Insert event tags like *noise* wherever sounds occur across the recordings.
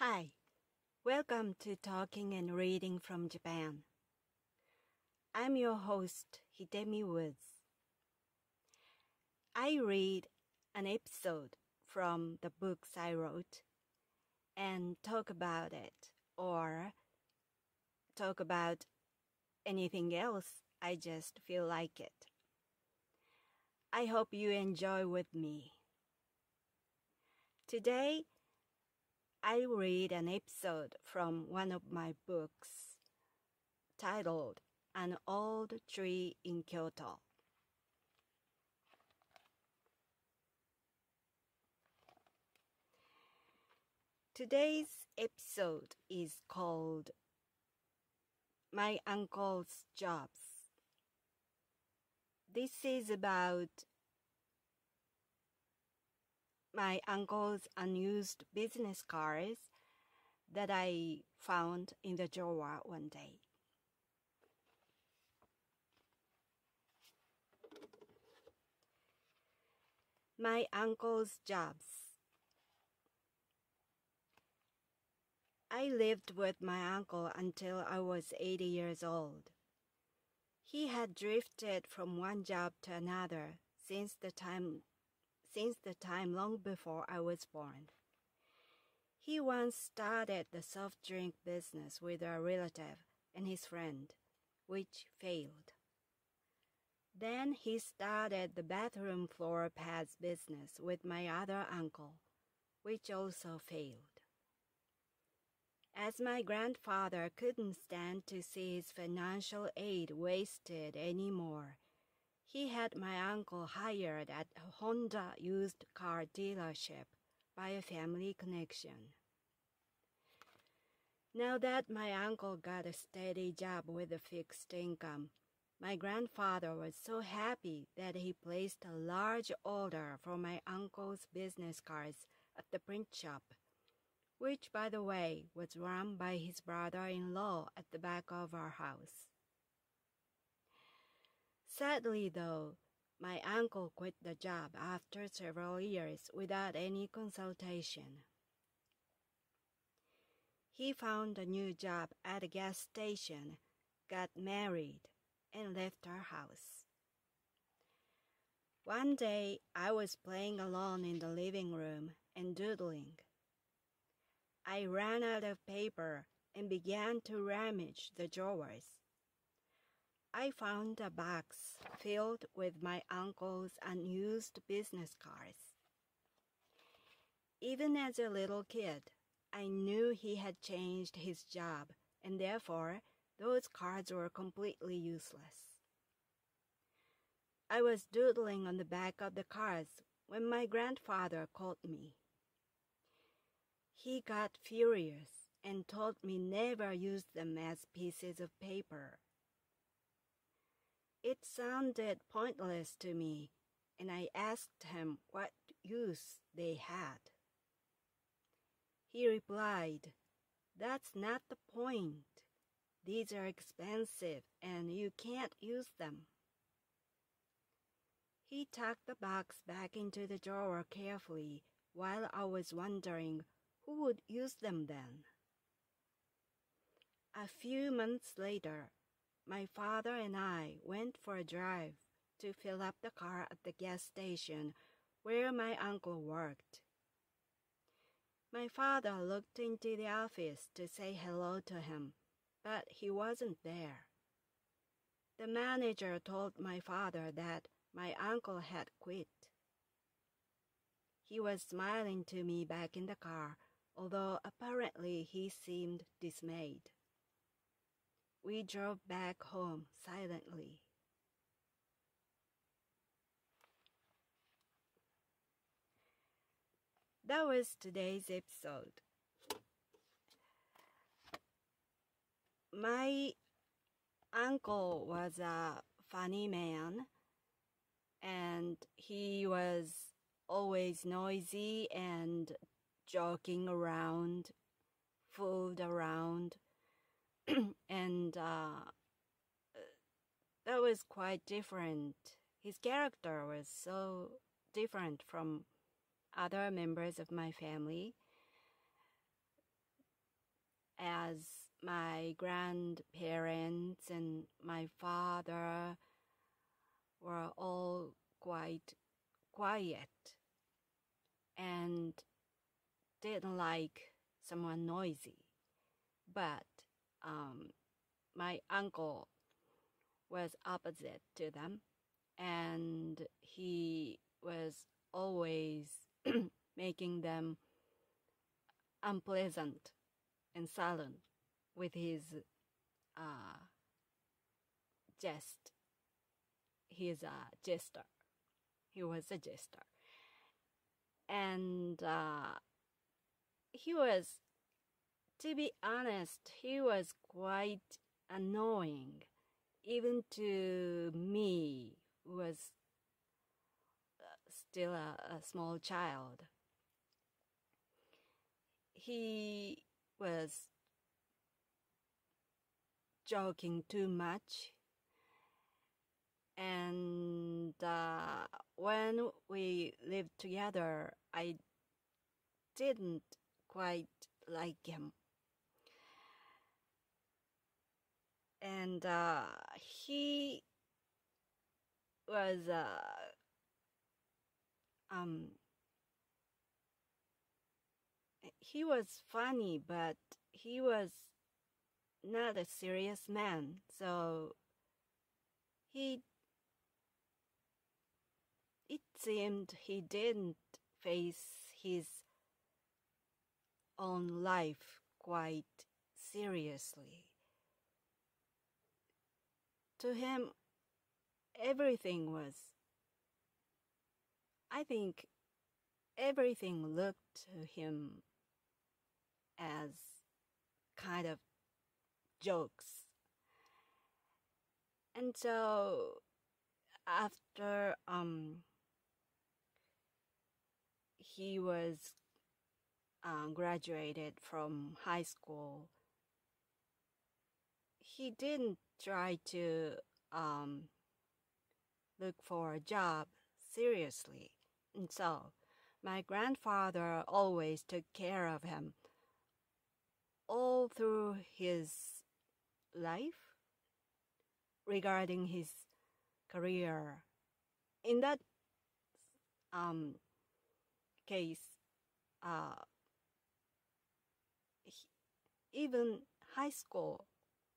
Hi, welcome to Talking and Reading from Japan. I'm your host, Hidemi Woods. I read an episode from the books I wrote and talk about it or talk about anything else I just feel like it. I hope you enjoy with me. Today, I read an episode from one of my books titled An Old Tree in Kyoto. Today's episode is called My Uncle's Jobs. This is about my uncle's unused business cards that I found in the drawer one day. My uncle's jobs. I lived with my uncle until I was 80 years old. He had drifted from one job to another since the time since the time long before I was born. He once started the soft drink business with a relative and his friend, which failed. Then he started the bathroom floor pads business with my other uncle, which also failed. As my grandfather couldn't stand to see his financial aid wasted anymore, he had my uncle hired at a Honda used car dealership by a family connection. Now that my uncle got a steady job with a fixed income, my grandfather was so happy that he placed a large order for my uncle's business cards at the print shop, which, by the way, was run by his brother in law at the back of our house. Sadly, though, my uncle quit the job after several years without any consultation. He found a new job at a gas station, got married, and left our house. One day I was playing alone in the living room and doodling. I ran out of paper and began to rummage the drawers. I found a box filled with my uncle's unused business cards. Even as a little kid, I knew he had changed his job, and therefore those cards were completely useless. I was doodling on the back of the cards when my grandfather called me. He got furious and told me never use them as pieces of paper it sounded pointless to me, and I asked him what use they had. He replied, That's not the point. These are expensive and you can't use them. He tucked the box back into the drawer carefully while I was wondering who would use them then. A few months later, my father and I went for a drive to fill up the car at the gas station where my uncle worked. My father looked into the office to say hello to him, but he wasn't there. The manager told my father that my uncle had quit. He was smiling to me back in the car, although apparently he seemed dismayed. We drove back home silently. That was today's episode. My uncle was a funny man and he was always noisy and joking around, fooled around *clears throat* and uh, that was quite different. His character was so different from other members of my family. as my grandparents and my father were all quite quiet and didn't like someone noisy. But um, my uncle was opposite to them, and he was always *clears throat* making them unpleasant and silent with his uh, jest. He is a jester. He was a jester. And uh, he was, to be honest, he was quite annoying, even to me, who was uh, still a, a small child. He was joking too much. And uh, when we lived together, I didn't quite like him. And uh, he was uh, um, he was funny, but he was not a serious man. So he it seemed he didn't face his own life quite seriously. To him, everything was, I think, everything looked to him as kind of jokes. And so after um he was um, graduated from high school, he didn't try to um, look for a job seriously. And so my grandfather always took care of him all through his life regarding his career. In that um, case, uh, even high school,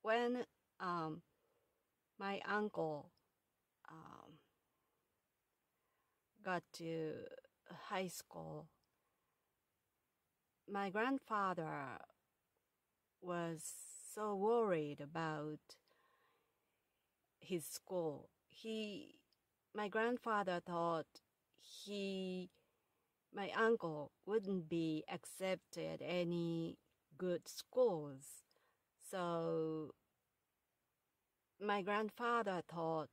when um, my uncle um, got to high school, my grandfather was so worried about his school. He, my grandfather thought he, my uncle wouldn't be accepted any good schools. So my grandfather thought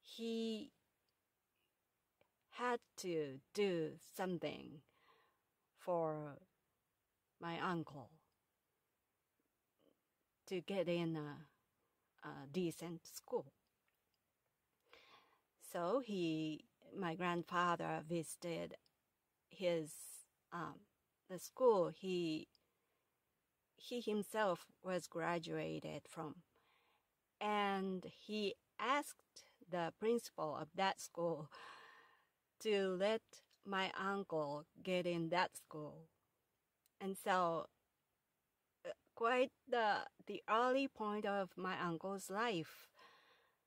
he had to do something for my uncle to get in a, a decent school. So he, my grandfather visited his um, the school he he himself was graduated from, and he asked the principal of that school to let my uncle get in that school, and so quite the the early point of my uncle's life.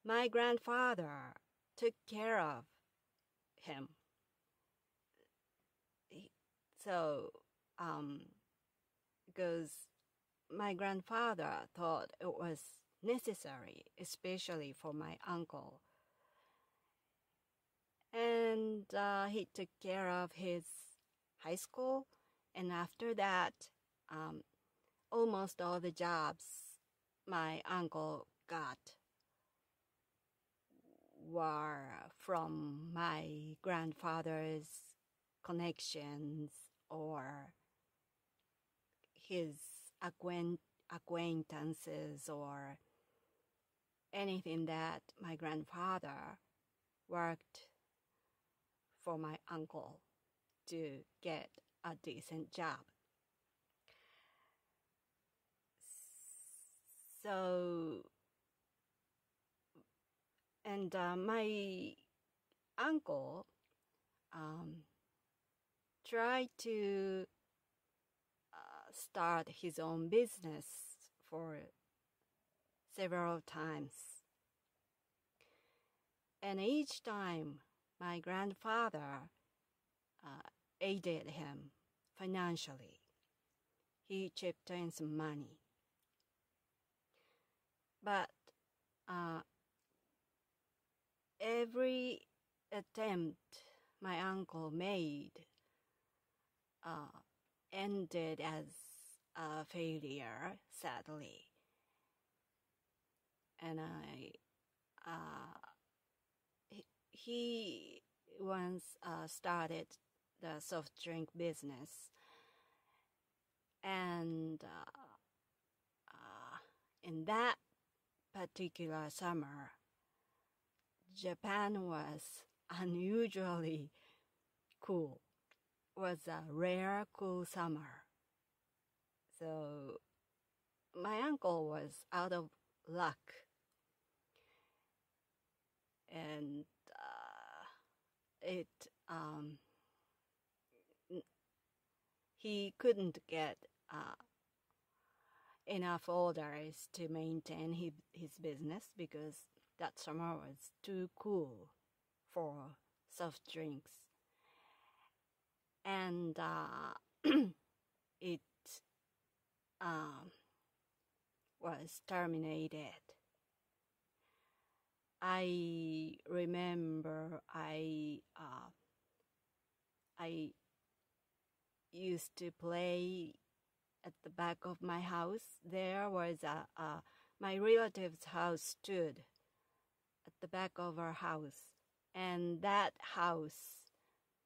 My grandfather took care of him. So, um, because my grandfather thought it was necessary, especially for my uncle. And uh, he took care of his high school, and after that, um, almost all the jobs my uncle got were from my grandfather's connections or his acquaint- acquaintances or anything that my grandfather worked for my uncle to get a decent job. So, and uh, my uncle um, tried to start his own business for several times. And each time, my grandfather uh, aided him financially. He chipped in some money. But uh, every attempt my uncle made uh, ended as a failure, sadly. And I, uh, he once uh, started the soft drink business, and uh, uh, in that particular summer, Japan was *laughs* unusually cool. Was a rare cool summer. So my uncle was out of luck. And uh, it um, he couldn't get uh, enough orders to maintain his, his business because that summer was too cool for soft drinks. And uh, *clears throat* it um, was terminated. I remember I uh, I used to play at the back of my house. There was a, a my relative's house stood at the back of our house, and that house,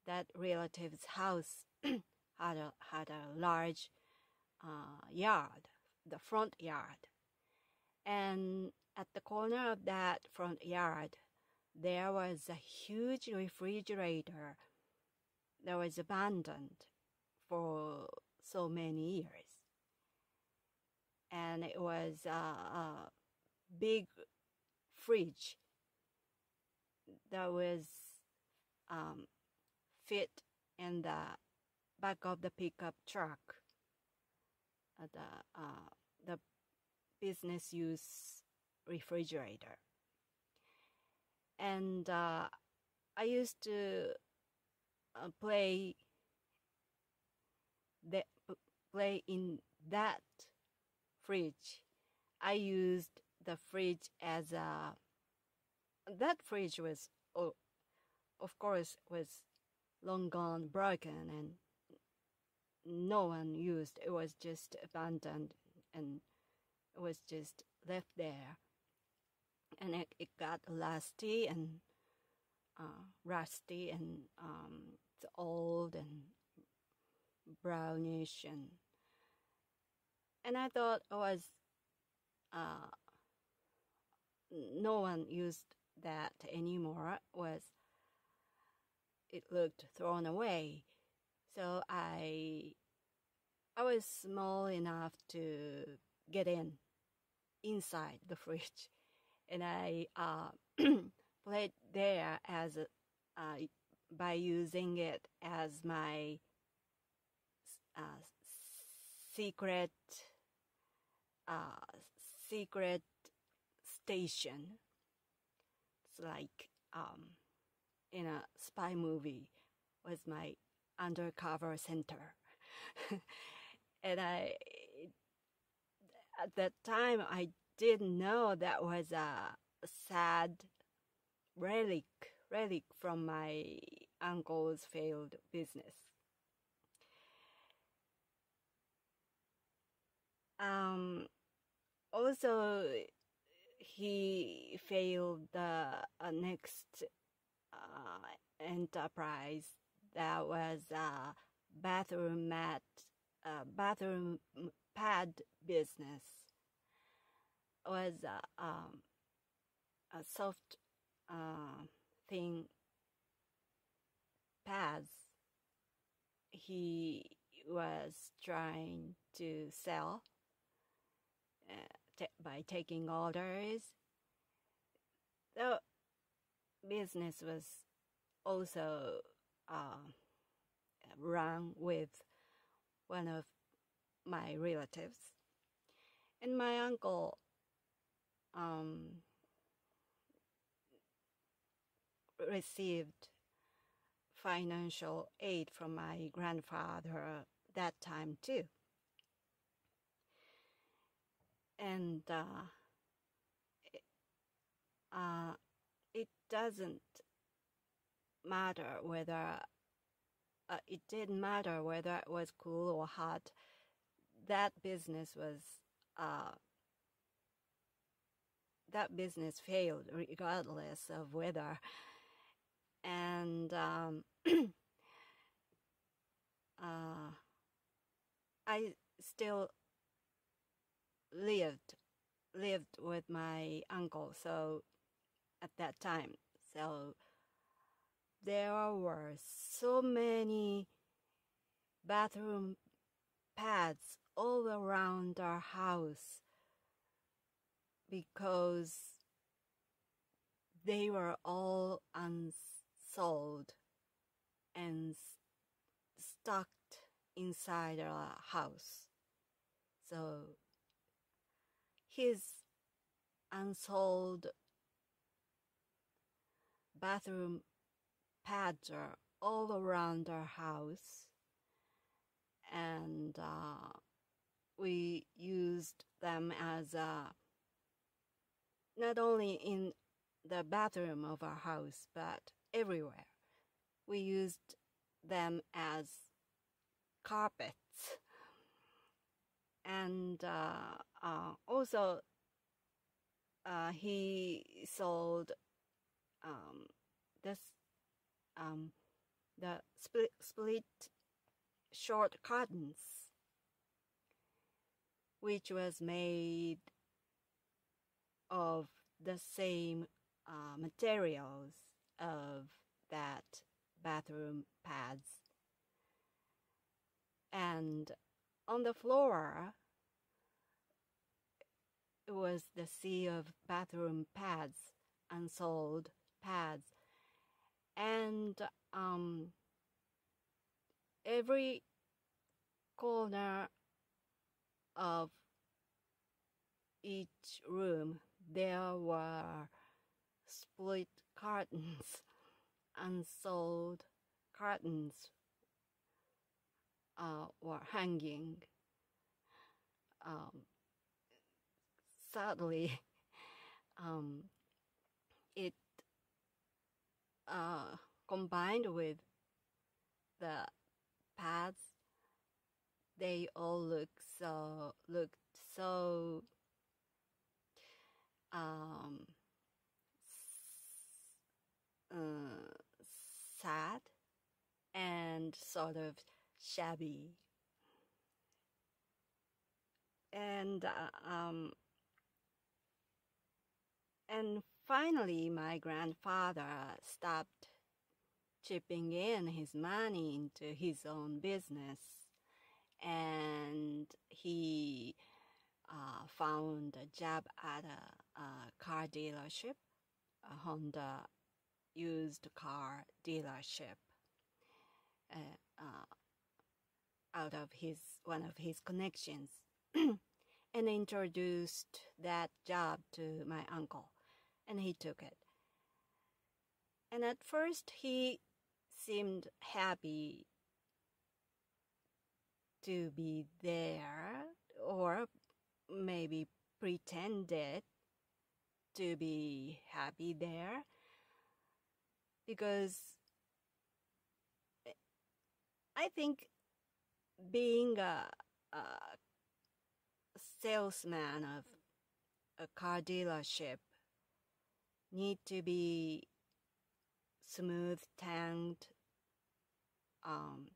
that relative's house, *clears throat* had a had a large uh, yard, the front yard, and at the corner of that front yard, there was a huge refrigerator that was abandoned for so many years. And it was a, a big fridge that was um, fit in the back of the pickup truck. Uh, the uh, the business use refrigerator. And uh, I used to uh, play the play in that fridge. I used the fridge as a that fridge was oh, of course was long gone broken and no one used. It was just abandoned and it was just left there. And it, it got rusty and uh, rusty and um, it's old and brownish and and I thought it was uh, no one used that anymore. Was it looked thrown away so I I was small enough to get in inside the *laughs* fridge and I uh, *clears throat* played there as uh, by using it as my uh, secret uh, secret station. It's like um, in a spy movie was my undercover center. *laughs* and I at that time I didn't know that was a sad relic relic from my uncle's failed business. Um, also, he failed the uh, next uh, enterprise that was a bathroom mat, uh, bathroom pad business was a, um, a soft uh, thing pads he was trying to sell uh, ta- by taking orders. The business was also uh, run with one of my relatives, and my uncle um, received financial aid from my grandfather that time too. And uh, uh, doesn't matter whether uh, it didn't matter whether it was cool or hot. That business was uh, that business failed regardless of weather. And um, *clears throat* uh, I still lived lived with my uncle. So at that time, so there were so many bathroom pads all around our house because they were all unsold and stuck inside our house. So his unsold bathroom pads are all around our house and uh, we used them as a not only in the bathroom of our house, but everywhere. We used them as carpets. And uh, uh, also, uh, he sold um, this um, the split, split short curtains, which was made of the same uh, materials of that bathroom pads. And on the floor, it was the sea of bathroom pads, unsold pads. And um, every corner of each room there were split curtains, unsold *laughs* curtains uh, were hanging. Um, sadly, *laughs* um, it uh, combined with the pads, they all look so looked so um, uh, sad and sort of shabby. And uh, um, and finally, my grandfather stopped chipping in his money into his own business, and he uh, found a job at a, a car dealership, a Honda used car dealership, uh, uh, out of his one of his connections, *clears throat* and introduced that job to my uncle, and he took it. And at first, he seemed happy to be there, or maybe pretended to be happy there because I think being a, a salesman of a car dealership need to be smooth tongued um,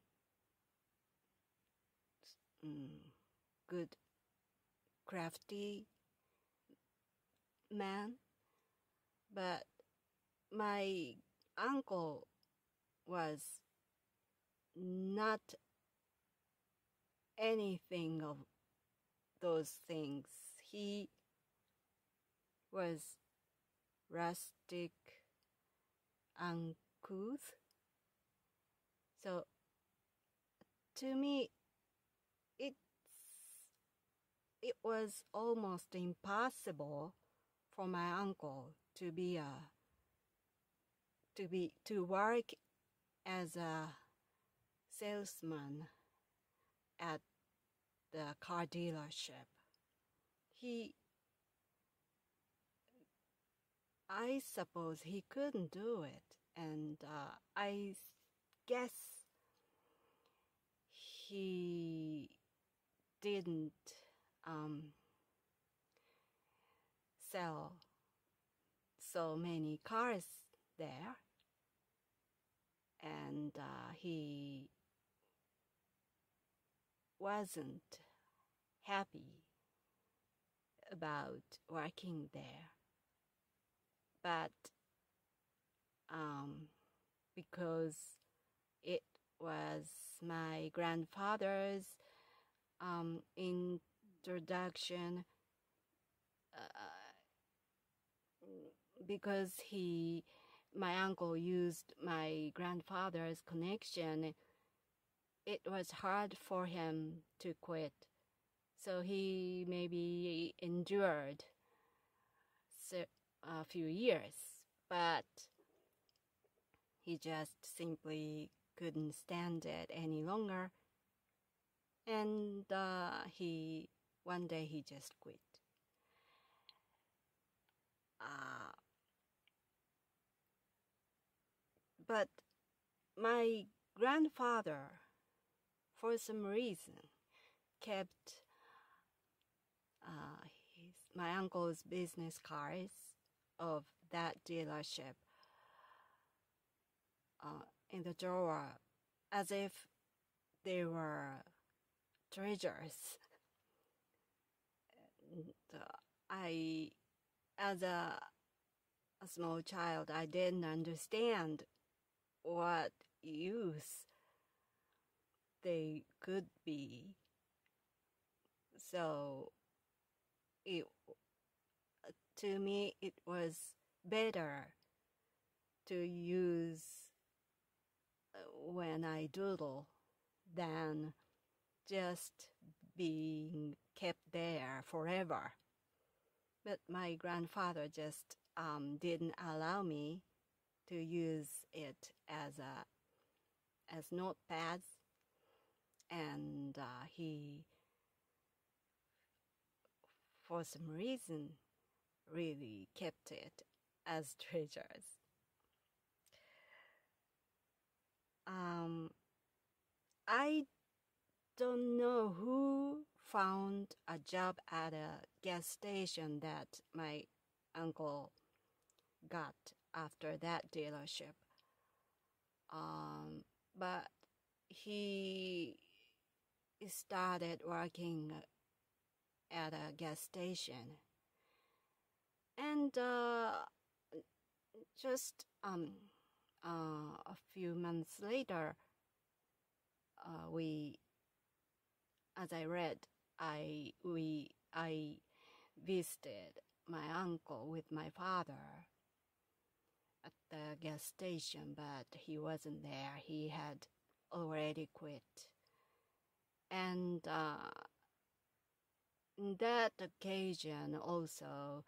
mm, good crafty man, but my uncle was not anything of those things. He was rustic, uncouth. So to me, it's it was almost impossible for my uncle to be a to be to work as a salesman at the car dealership. He I suppose he couldn't do it, and uh, I guess he didn't um, sell so many cars there, and uh, he wasn't happy about working there. But um, because it was my grandfather's um, introduction, uh, because he, my uncle used my grandfather's connection, it was hard for him to quit. So he maybe endured a few years, but he just simply couldn't stand it any longer. And uh, he, one day he just quit. Uh, but my grandfather, for some reason, kept uh, his, my uncle's business cards of that dealership uh, in the drawer as if they were treasures. And, uh, I, as a, a small child, I didn't understand what use they could be. So it to me it was better to use uh, when I doodle than just being kept there forever. But my grandfather just um, didn't allow me to use it as a as notepads, and uh, he, for some reason, really kept it as *laughs* treasures. Um, I don't know who found a job at a gas station that my uncle got after that dealership. Um, but he started working at a gas station and uh, just um, uh, a few months later, uh, we, as I read, I we I visited my uncle with my father at the gas station, but he wasn't there. He had already quit, and uh, that occasion also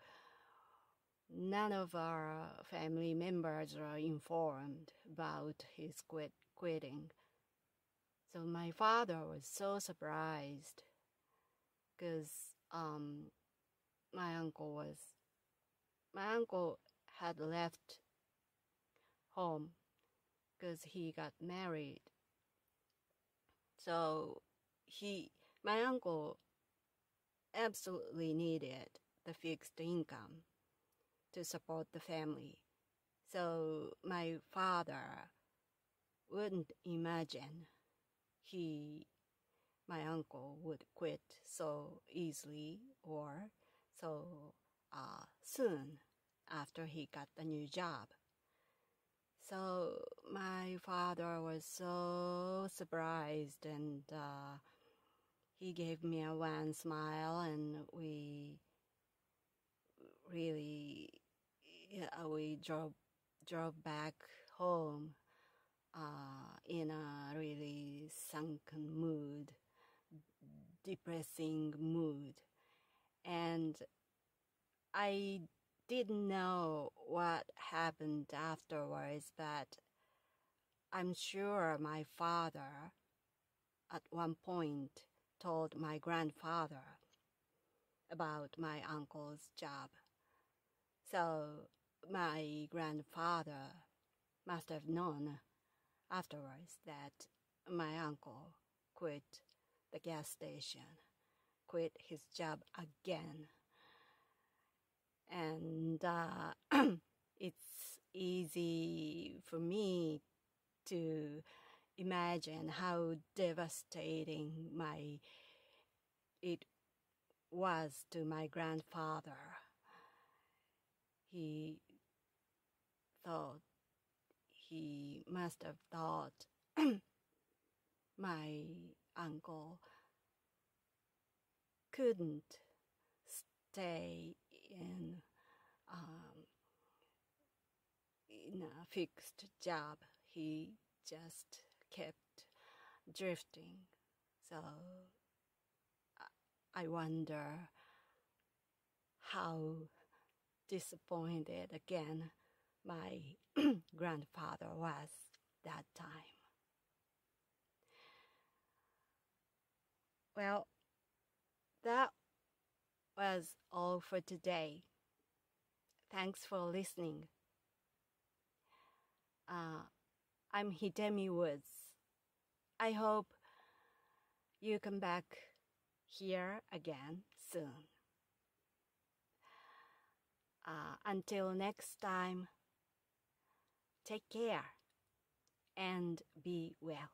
none of our family members are informed about his quit quitting. So my father was so surprised because um, my uncle was my uncle had left home because he got married. So he my uncle absolutely needed the fixed income to support the family. So my father wouldn't imagine he, my uncle, would quit so easily or so uh, soon after he got the new job. So my father was so surprised and uh, he gave me a wan smile and we really, yeah, we drove drove back home uh, in a really sunken mood, depressing mood, and I didn't know what happened afterwards, but I'm sure my father at one point told my grandfather about my uncle's job. So my grandfather must have known afterwards that my uncle quit the gas station, quit his job again. And uh, *clears throat* it's easy for me to imagine how devastating my it was to my grandfather. He thought he must have thought *clears throat* my uncle couldn't stay in um, in a fixed job. He just kept drifting. So I wonder how disappointed again my *clears throat* grandfather was that time. Well, that was all for today. Thanks for listening. Uh, I'm Hidemi Woods. I hope you come back here again soon. Uh, until next time, take care and be well.